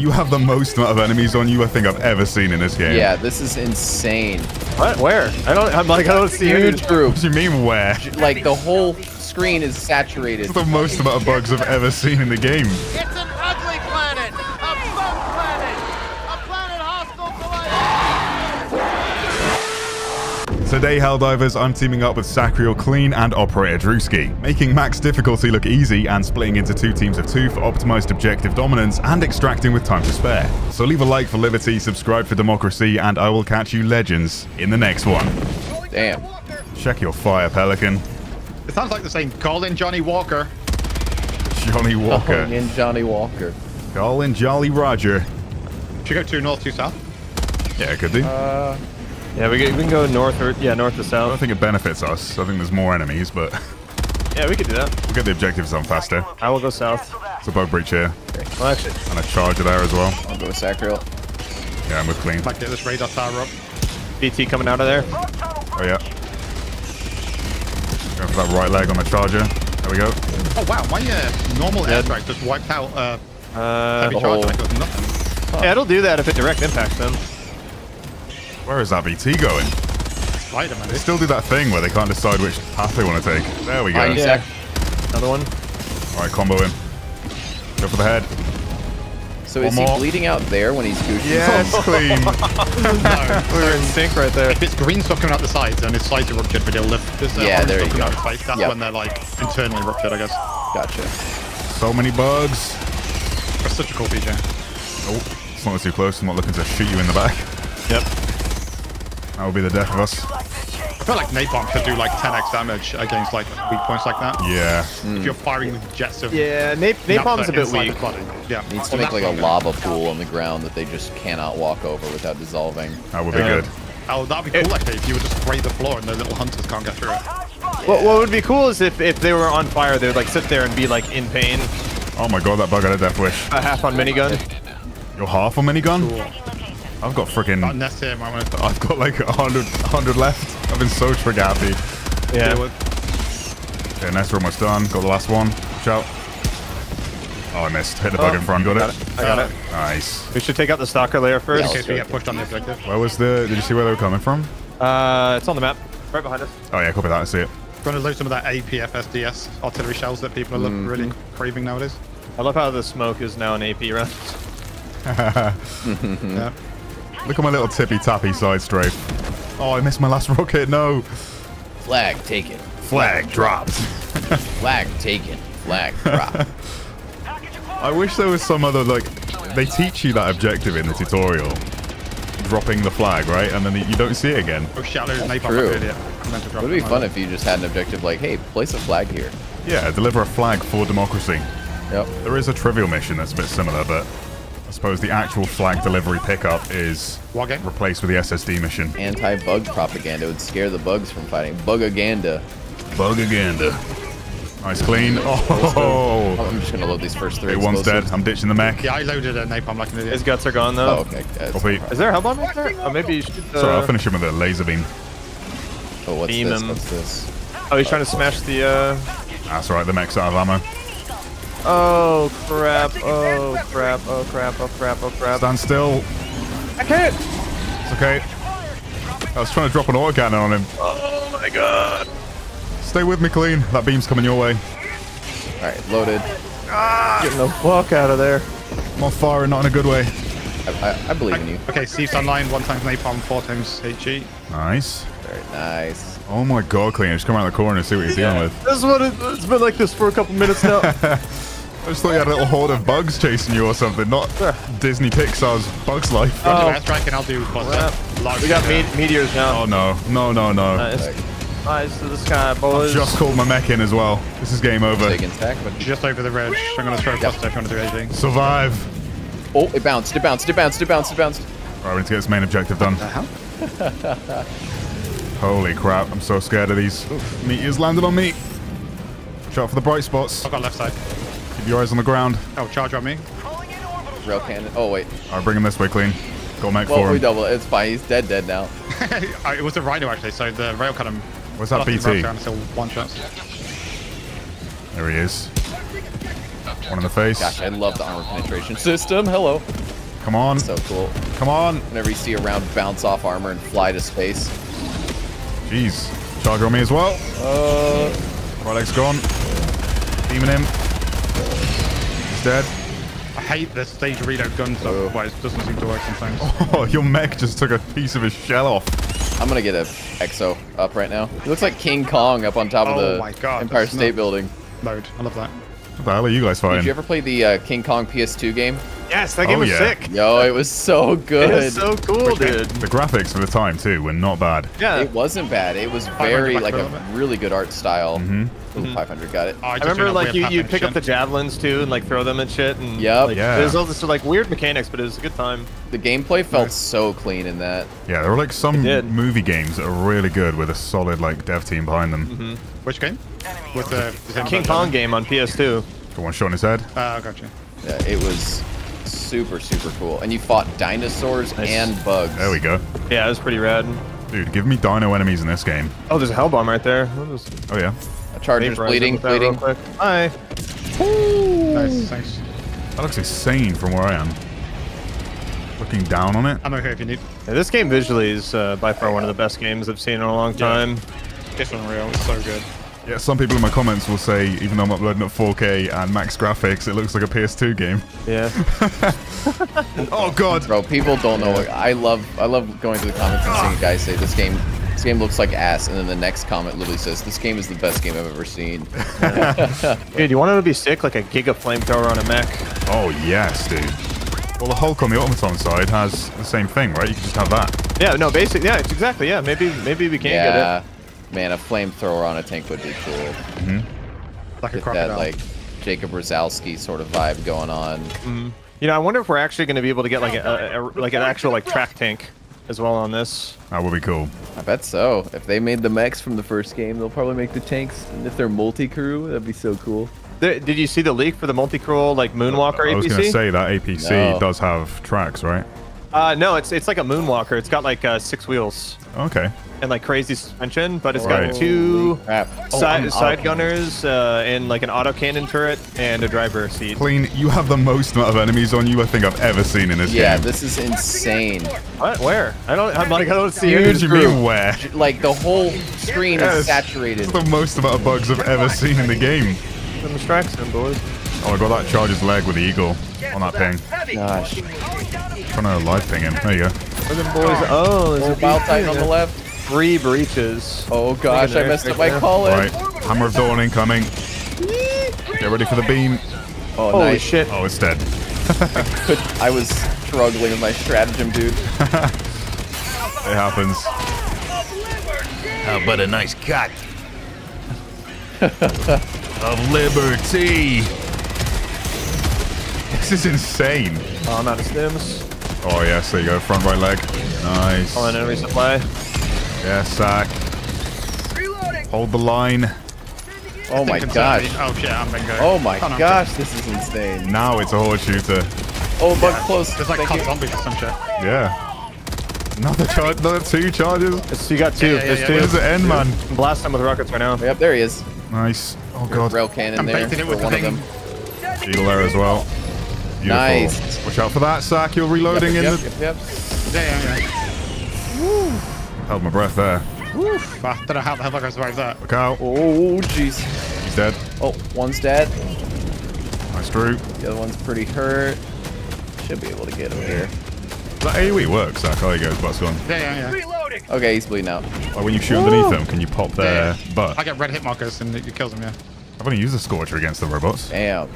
You have the most amount of enemies on you I think I've ever seen in this game. Yeah, this is insane. What? Where? I don't. I'm like I don't see any. Huge group. What do you mean where? Like the whole screen is saturated. It's the most amount of bugs I've ever seen in the game. It's an ugly planet! A bug planet! A planet hostile to life! Today, Helldivers, I'm teaming up with Sacriel Klean and Operator Drewski, making max difficulty look easy and splitting into two teams of two for optimized objective dominance and extracting with time to spare. So leave a like for liberty, subscribe for democracy, and I will catch you legends in the next one. Damn. Check your fire, Pelican. It sounds like the same. Call in Johnny Walker. Johnny Walker. Calling in Johnny Walker. Call in Jolly Roger. Should we go to north, to south? Yeah, it could be. Uh, Yeah, we can, go north or yeah, north to south. I don't think it benefits us. I think there's more enemies, but Yeah, we could do that. we'll get the objectives done faster. I will go south. It's a bug breach here. Well, actually, And a charger there as well. I'll go with Sacriel. Yeah, I'm with Klean. Might get this radar tower up. BT coming out of there. Oh, yeah. Go for that right leg on the charger. There we go. Oh wow, my uh, normal Yeah. airstrike just wiped out uh, Uh, heavy the charge whole- like it nothing. yeah, it'll do that if it direct impacts them. Where is that BT going? Spider-Man. They still do that thing where they can't decide which path they want to take. There we go. Behind Yeah. Another one. All right, combo him. Go for the head. So is One he bleeding out there when he's Gucci? Yes, Klean. We were in sync right there. If it's green stuff coming out the sides and his sides are ruptured, but it'll lift this uh, Yeah, orange there stuff you coming go. out the sides. That's Yep. when they're like internally ruptured, I guess. Gotcha. so many bugs. That's such a cool feature. Oh, it's not too close. I'm not looking to shoot you in the back. Yep. That would be the death of us. I feel like napalm could do like 10x damage against like weak points like that. Yeah. If you're firing with jets of Yeah, nap- napalm's a bit weak. the body. Yeah. Needs to Well, make like a not lava pool on the ground that they just cannot walk over without dissolving. That would be Yeah. good. good. Oh, that'd be cool actually if you would just spray the floor and the little hunters can't get through it. What, what would be cool is if, if they were on fire, they would like sit there and be like in pain. Oh my god, that bug had a death wish. A half on minigun. You're half on minigun? I've got freaking. nest here, might want to I've got like 100, 100 left. I've been so trigger happy. Yeah. Okay, next we're almost done. Got the last one. Shout. Oh, I missed. Hit the bug Oh, in front. Got, got it. it. I got it. Nice. We should take out the stalker layer first. In case we get pushed on the objective. Where was the? Did you see where they were coming from? Uh, it's on the map. Right behind us. Oh yeah, copy that. I see it. Going to load some of that APFSDS artillery shells that people are Mm-hmm. really craving nowadays. I love how the smoke is now an AP round. Yeah. Look at my little tippy tappy side strafe. Oh, I missed my last rocket. No. Flag taken. Flag dropped. Flag taken. Flag dropped. I wish there was some other like. They teach you that objective in the tutorial. Dropping the flag, right? And then you don't see it again. Oh, shallow napalm true. like idiot. I meant to drop It would be fun if you just had an objective like, hey, place a flag here. Yeah, deliver a flag for democracy. Yep. There is a trivial mission that's a bit similar, but I suppose the actual flag delivery pickup is War replaced with the SSD mission. Anti-bug propaganda would scare the bugs from fighting. Bugaganda. Bugaganda. Nice Klean. Oh, Oh, I'm just gonna load these first three. okay, one's dead. I'm ditching the mech. Yeah, I loaded a napalm like an His guts are gone though. Oh, okay. Yeah, Copy. Is there a hell bomb in there? Oh, maybe you should. Uh, Sorry, I'll finish him with a laser beam. Oh, what's Beam this? him. What's this? Oh, he's trying to smash the. uh... That's right, the mech's out of ammo. Oh crap! Oh crap! Oh crap! Oh crap! Oh crap! Stand still. I can't. It's okay. I was trying to drop an autocannon on him. Oh my god! Stay with me, Klean. That beam's coming your way. All right, loaded. Ah. Getting the fuck out of there. I'm on fire and not in a good way. I, I, I believe in you. Okay, Steve's online, one times napalm, four times HE. Nice. Very nice. Oh my god, Klean. Just come around the corner and see what you're dealing with. This is what it, it's been like this for a couple minutes now. I just thought you had a little horde of bugs chasing you or something, not Disney Pixar's Bugs Life. Oh. do airstrike and I'll do what's Crap. that? Large we got me- meteors now. Oh no, no, no, no. Nice. Nice to the sky, boys. Just called my mech in as well. This is game over. Taking but Just over the ridge. I'm going to throw cluster if you want to do anything. Survive. oh, it bounced. It bounced. It bounced. It bounced. It bounced. Right, we need to get this main objective done. Holy crap, I'm so scared of these. Meteors landed on me. Watch out for the bright spots. I've got left side. Keep your eyes on the ground. Oh, charge on me. Rail cannon. Oh wait. Alright, bring him this way, Klean. Go mech Well, for we double it. It's fine. He's dead. Dead now. Uh, it was a rhino actually, so the rail cut him. Where's that Lost his BT? route Until one shot. There he is. One in the face. Gosh, I love the armor penetration system. Hello. Come on. So cool. Come on. Whenever you see a round bounce off armor and fly to space. Jeez. Charge on me as well. Uh, Right leg's gone. Beaming him. He's dead. I hate the stage reload gun stuff. Oh. Well, it doesn't seem to work sometimes. Oh, your mech just took a piece of his shell off. I'm gonna get a EXO up right now. He looks like King Kong up on top of Oh the God, Empire State nuts. Building. Load. I love that. What the hell are you guys Did you ever play the uh, King Kong PS2 game? Yes, that game Oh, was yeah. sick. Yo, it was so good. It good. is so cool, dude. The graphics for the time too were not bad. Yeah. It wasn't bad. It was very like a really good art style. Mm-hmm. Ooh, 500 got it. Oh, I just remember like you you'd pick up the javelins too and like throw them and shit and Yep. like, Yeah. there's all this like weird mechanics but it was a good time. The gameplay felt so clean in that. Yeah, there were like some movie games that are really good with a solid like dev team behind them. Mm-hmm. Which game? With the, the King version? Kong game on PS2. The one shot in his head. Uh, gotcha. Yeah, it was super super cool. And you fought dinosaurs Nice. and bugs. There we go. Yeah, it was pretty rad. Dude, give me dino enemies in this game. Oh, there's a hell bomb right there. What was Oh yeah. A Chargers bleeding, with that real bleeding. quick. Hi. Nice, thanks. That looks insane from where I am. Looking down on it. I'm okay if you need. Yeah, this game visually is uh, by far one of the best games I've seen in a long time. It's unreal. It's so good. Yeah, some people in my comments will say, even though I'm uploading at 4K and max graphics, it looks like a PS2 game. Yeah. Oh god! Bro, people don't know. I love I love going to the comments and seeing guys say this game this game looks like ass, and then the next comment literally says this game is the best game I've ever seen. Dude, you want it to be sick like a giga flamethrower on a mech? Oh yes, dude. Well, the Hulk on the automaton side has the same thing, right? You can just have that. Yeah, no, basic. Yeah, it's exactly. Yeah, maybe maybe we can get it. yeah, man, a flamethrower on a tank would be cool. Mm-hmm. Like a Get crocodile. that like Jacob Rosowski sort of vibe going on. get it. You know, I wonder if we're actually going to be able to get like a, a, a like an actual like track tank as well on this. That would be cool. I bet so. If they made the mechs from the first game, they'll probably make the tanks. And if they're multi-crew, that'd be so cool. Th- did you see the leak for the multi-crawl like Moonwalker APC? I was going to say that APC No. does have tracks, right? Uh, no, it's it's like a Moonwalker. It's got like uh, six wheels Okay. and like crazy suspension, but it's Right. got two side, I'm- side gunners uh, and like an auto cannon turret and a driver seat. Klean, you have the most amount of enemies on you I think I've ever seen in this Yeah, game. Yeah, this is insane. What? Where? I don't. I'm like I don't see What it. you mean where? Like the whole screen Yes. is saturated. It's the most amount of bugs I've ever seen in the game. Some distraction, boys. Oh, I got that charger's leg with the eagle on that ping. Gosh. Trying to live ping him. There you go. Where them boys? Oh, oh there's Oh, a Bile Titan on the left. Three breaches. Oh gosh, I there, messed up my there. call Right. Hammer of Dawn incoming. Get ready for the beam. Oh, Holy nice. shit! Oh, it's dead. Could- I was struggling with my stratagem, dude. It happens. How about a nice cut? Of liberty. This is insane. Oh, I'm out of stims. Oh, yes. There you go. Front right leg. Nice. Calling enemy supply. Yes, Sack. Reloading. Hold the line. Oh my Concerned gosh. Oh shit, I'm bingo. Oh my Can't gosh, this is insane. Now it's a horde shooter. Oh, bug close. There's like Thank cut zombies or some shit. Yeah. Another charge. Another two charges. It's, you got two. Yeah, yeah, There's yeah, two. Where's the end, man? Blast them with rockets right now. Yep, there he is. Nice. Oh, God. Rail cannon I'm there baiting it with the one thing. them. Eagle there as well. Beautiful. Nice. Watch out for that, Sack. You're reloading yep, in yep, the... yep, yep. Yeah, yeah, yeah. Held my breath there. But I don't know how the hell I survived that. Look out. Oh, jeez. He's dead. Oh, one's dead. Nice, Drew. The other one's pretty hurt. Should be able to get him here. That AoE works, Sack. Oh, there you go. His butt's gone. Yeah, yeah, yeah. Okay, he's bleeding out. Like when you shoot underneath them, can you pop their butt? I get red hit markers and it it kills them, yeah. I've only used the Scorcher against the robots. Damn.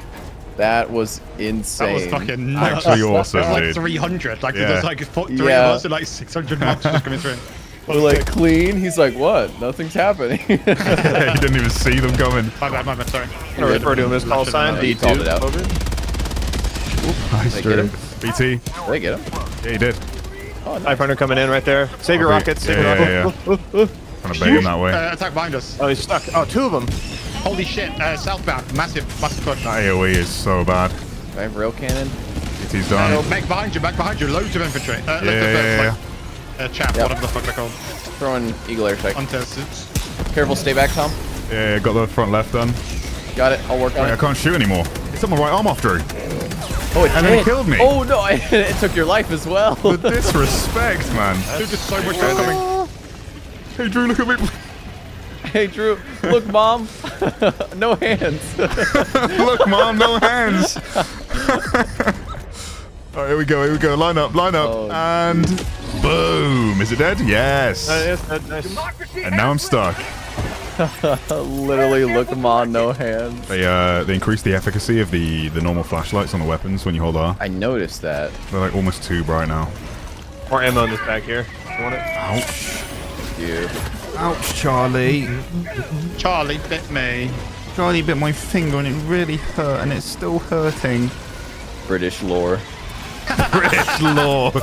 That was insane. That was fucking nuts. Actually awesome, There's like dude. 300. Like, Yeah. there's like three Yeah. of us and like 600 monsters just coming through. We're like, Klean? He's like, what? Nothing's happening. he didn't even see them coming. My bad, my bad, sorry. I'm gonna refer to him as call sign know. You called it out. Over. Nice, Drew. him? BT. Did they get him? Yeah, he did. Oh, nice. 500 coming in right there. Save your Okay. rockets. Save Yeah, your yeah, rockets. yeah. Trying to bait him that way. Uh, attack behind us. Oh, he's stuck. Oh, two of them. Holy shit, uh, southbound. Massive, massive push. That AoE is so bad. Do I have rail cannon? BT's Uh, done. back behind you, back behind you. Loads of infantry. Uh, Yeah, left of yeah, like, uh, chap, Yep. whatever the fuck they're called. Throwing Eagle Air Strike. Onto suits. Careful, stay back, Tom. Yeah, yeah, got the front left done. Got it. I'll work on Wait, I it. can't shoot anymore. It's on my right arm off, Drew. Oh, it And then it killed me. Oh no, it took your life as well. The disrespect, man. Dude, there's so much coming. Hey, Drew, look at me. Hey Drew, look, mom, no hands. look, mom, no hands. All right, here we go. Here we go. Line up, line up, Oh, and boom. Is it dead? Yes. Uh, yes, that- nice. And now I'm stuck. Literally, look, mom, no hands. They uh they increase the efficacy of the the normal flashlights on the weapons when you hold R. I noticed that. They're like almost too bright now. More ammo in this bag here. You want it? Ouch. You. Ouch, Charlie. Charlie bit me. Charlie bit my finger and it really hurt, and it's still hurting. British lore. British law.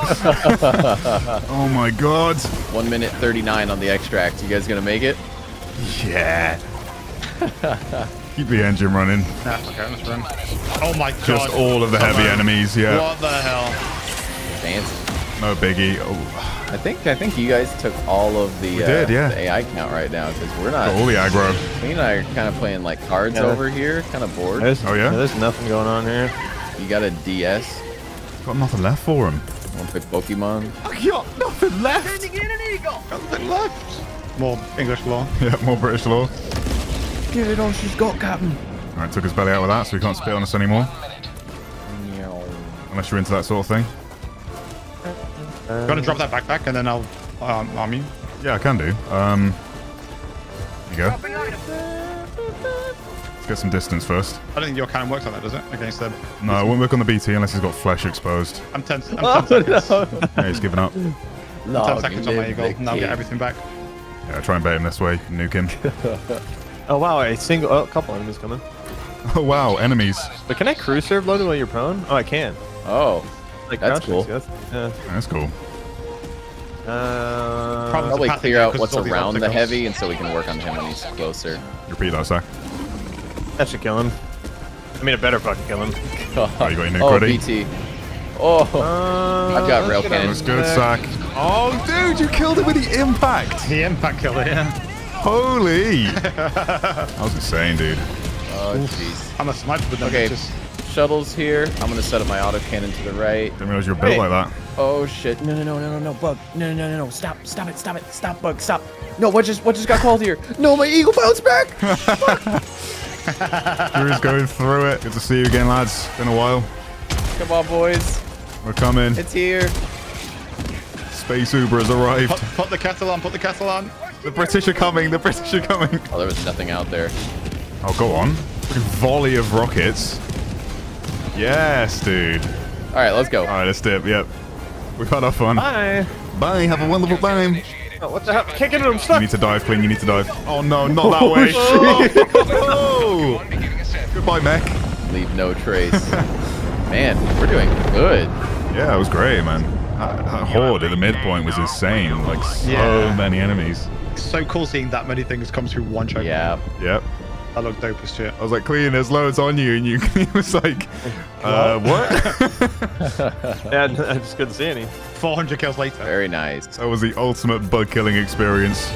oh my god. One minute thirty-nine on the extract. You guys gonna make it? Yeah. Keep the engine running. Nah, okay, let's run. Oh my god. Just all of the heavy Come on. enemies, yeah. What the hell? Fancy. No biggie. Oh, I think I think you guys took all of the, We uh, did, yeah. the AI count right now because we're got not. all the aggro. Me and I are kind of playing like cards Yeah. over here, kind of bored. There's, Oh, yeah? There's nothing going on here. You got a DS. Got nothing left for him. Want to play Pokemon? I got nothing left. Nothing left. More English law. Yeah, more British law. Get it on, she's got Captain. All right, took his belly out with that, so he can't spit on us anymore. Unless you're into that sort of thing. I'm gonna drop that backpack and then I'll um, arm you. Yeah, I can do. Um, you go. Let's get some distance first. I don't think your cannon works like that, does it? Against the. No, it won't work on the BT unless he's got flesh exposed. I'm 10, I'm 10 Oh seconds. no! Yeah, he's giving up. 10 seconds on my live eagle the and I'll get everything back. Yeah, try and bait him this way. Nuke him. Oh wow, a single, oh, a couple enemies coming. oh wow, enemies. But can I crew serve loaded while you're prone? Oh, I can. Oh, Like That's cool. six, That's, That's cool. Uh, Problem- probably clear out what's it's all these around the heavy, and so we can work on him when he's closer. Repeat that, Zach. that should kill him. I mean, it better fucking kill him. Oh, you got your nuke oh. BT. Oh, Uh, I've got rail let's get cannon. on That's good, Sack. Oh, dude, you killed it with the impact. The impact killer, yeah. Holy. that was insane, dude. oh, jeez. I'm a sniper, but then Okay, just. Shuttles here. I'm gonna set up my auto cannon to the right. Didn't realize you were built Hey. like that. Oh shit! No, no, no, no, no, no, bug! No, no, no, no! Stop! Stop it! Stop it! Stop, bug! Stop! No, what just what just got called here? No, my eagle bounced back. Drew's going through it. Good to see you again, lads. Been a while. Come on, boys! We're coming. It's here. Space Uber has arrived. Put, put the kettle on, put the kettle on. The British are coming. The British are coming. Oh, there was nothing out there. Oh, go on. Volley of rockets. Yes, dude. All right, let's go. All right, let's dip. Yep. We've had our fun. Bye. Bye. Have a wonderful time. Oh, what the hell? Can't get it. I'm stuck. You need to dive, Klean. You need to dive. Oh, no, not that oh, way. Oh. Goodbye, mech. Leave no trace. Man, we're doing good. Yeah, it was great, man. That, that horde at the midpoint was insane. Like, so Yeah. many enemies. So cool seeing that many things come through one choke. Yeah. Yep. That looked dope as shit. I was like, Klean, there's loads on you. And you he was like, uh, what? Yeah, I just couldn't see any. 400 kills later. Very nice. that was the ultimate bug killing experience.